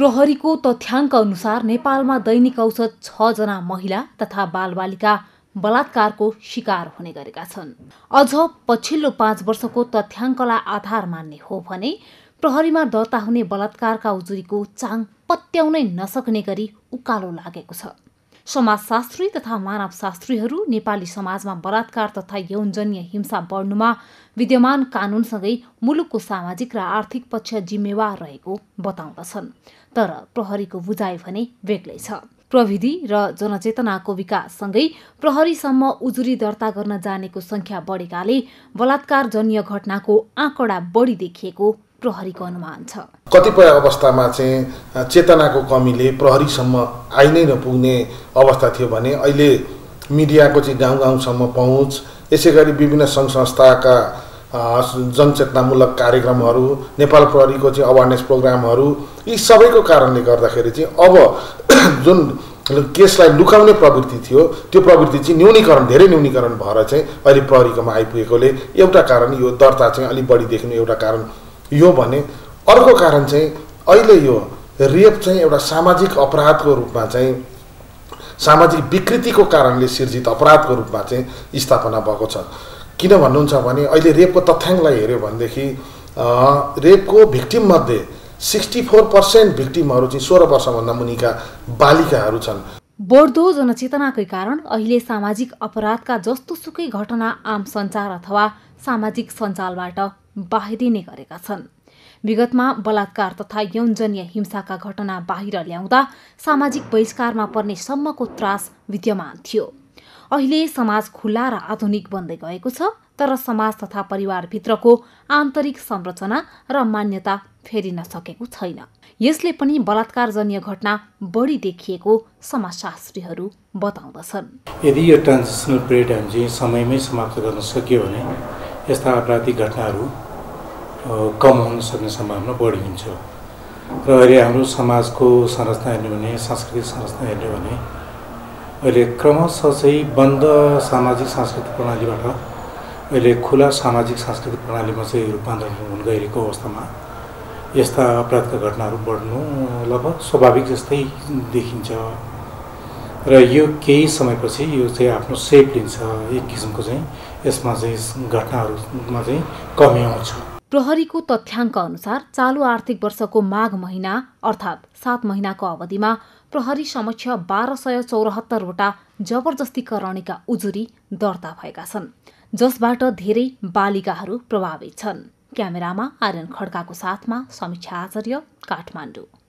प्रहरीको तथ्याङ्क अनुसार नेपालमा दैनिक औसत छजना महिला तथा बालबालिका बलात्कारको शिकार हुने गरेका छन्। अझ पछिल्लो पाँच वर्षको तथ्याङ्कलाई आधार मान्ने हो भने प्रहरीमा दर्ता हुने बलात्कारका उजुरीको चाङ पत्याउनै नसक्ने गरी उकालो लागेको छ। समाजशास्त्री तथा मानवशास्त्रीहरू नेपाली समाजमा बलात्कार तथा यौनजन्य हिंसा बढ्नुमा विद्यमान कानुनसँगै मुलुकको सामाजिक र आर्थिक पक्ष जिम्मेवार रहेको बताउँदछन्। तर प्रहरीको बुझाइ भने बेग्लै छ। प्रविधि र जनचेतनाको विकाससँगै प्रहरीसम्म उजुरी दर्ता गर्न जानेको संख्या बढेकाले बलात्कारजन्य घटनाको आँकडा बढी देखिएको प्रहरीको अनुमान छ। कतिपय अवस्थामा चाहिँ चेतनाको कमीले प्रहरीसम्म आइ नै नपुग्ने अवस्था थियो भने अहिले मिडियाको चाहिँ गाउँ गाउँसम्म पहुँच यसै गरी विभिन्न सङ्घ संस्थाका जनचेतनामूलक कार्यक्रमहरू नेपाल प्रहरीको चाहिँ अवेरनेस प्रोग्रामहरू यी सबैको कारणले गर्दाखेरि चाहिँ अब जुन केसलाई लुकाउने प्रवृत्ति थियो त्यो प्रवृत्ति चाहिँ न्यूनीकरण धेरै न्यूनीकरण भएर चाहिँ अहिले प्रहरीकोमा आइपुगेकोले एउटा कारण यो दर्ता चाहिँ अलिक बढी देख्नु एउटा कारण यो भने अर्को कारण चाहिँ अहिले यो रेप चाहिँ एउटा सामाजिक अपराधको रूपमा चाहिँ सामाजिक विकृतिको कारणले सिर्जित अपराधको रूपमा चाहिँ स्थापना भएको छ। किन भन्नुहुन्छ भने अहिले रेपको तथ्याङ्कलाई हेऱ्यो भनेदेखि रेपको भिक्टिममध्ये सिक्सटी फोर पर्सेन्ट भिक्टिमहरू चाहिँ सोह्र वर्षभन्दा मुनिका बालिकाहरू छन्। बढ्दो जनचेतनाकै कारण अहिले सामाजिक अपराधका जस्तोसुकै घटना आम सञ्चार अथवा सामाजिक सञ्जालबाट बाहिरिने गरेका छन्। विगतमा बलात्कार तथा यौनजन्य हिंसाका घटना बाहिर ल्याउँदा सामाजिक बहिष्कारमा पर्ने सम्मको त्रास विद्यमान थियो। अहिले समाज खुल्ला र आधुनिक बन्दै गएको छ तर समाज तथा परिवारभित्रको आन्तरिक संरचना र मान्यता फेरिन सकेको छैन। यसले पनि बलात्कारजन्य घटना बढी देखिएको समाजशास्त्रीहरू बताउँदछन्। यदि यो ट्रान्जिसनल पिरियड हामी समयमै समाप्त गर्न सकियो भने यस्ता आपराधिक घटनाहरू कम हुन सक्ने सम्भावना बढी हुन्छ। र अहिले हाम्रो समाजको संरचना हेर्ने भने सांस्कृतिक संरचना हेर्ने भने अहिले क्रमशः चाहिँ बन्द सामाजिक सांस्कृतिक प्रणालीबाट अहिले खुला सामाजिक सांस्कृतिक प्रणालीमा चाहिँ रूपान्तरण हुन गइरहेको अवस्थामा यस्ता अपराधका घटनाहरू बढ्नु लगभग स्वाभाविक जस्तै देखिन्छ। र यो केही समयपछि यो चाहिँ आफ्नो सेप लिन्छ एक किसिमको चाहिँ। यसमा चाहिँ घटनाहरूमा चाहिँ कमी आउँछ। प्रहरीको तथ्याङ्क अनुसार चालु आर्थिक वर्षको माघ महिना अर्थात् सात महिनाको अवधिमा प्रहरी समक्ष बाह्र सय चौरात्तरवटा जबरजस्तीकरणीका उजुरी दर्ता भएका छन् जसबाट धेरै बालिकाहरू प्रभावित छन्। क्यामेरामा आर्यन खड्काको साथमा समीक्षा आचार्य काठमाडौँ।